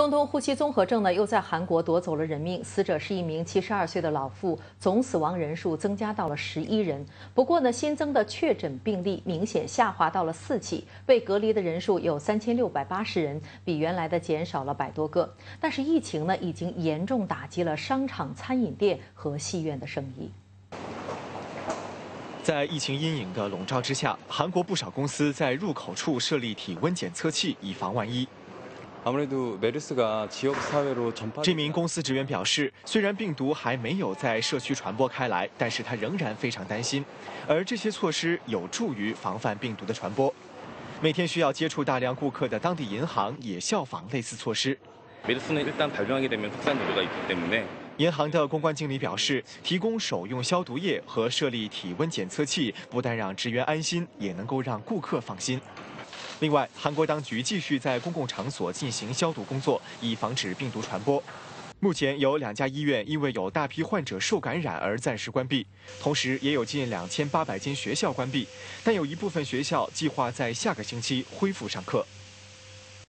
中东呼吸综合症呢，又在韩国夺走了人命。死者是一名七十二岁的老妇，总死亡人数增加到了十一人。不过呢，新增的确诊病例明显下滑到了四起，被隔离的人数有三千六百八十人，比原来的减少了百多个。但是疫情呢，已经严重打击了商场、餐饮店和戏院的生意。在疫情阴影的笼罩之下，韩国不少公司在入口处设立体温检测器，以防万一。这名公司职员表示，虽然病毒还没有在社区传播开来，但是他仍然非常担心。而这些措施有助于防范病毒的传播。每天需要接触大量顾客的当地银行也效仿类似措施。银行的公关经理表示，提供手用消毒液和设立体温检测器，不但让职员安心，也能够让顾客放心。另外，韩国当局继续在公共场所进行消毒工作，以防止病毒传播。目前有两家医院因为有大批患者受感染而暂时关闭，同时也有近两千八百间学校关闭，但有一部分学校计划在下个星期恢复上课。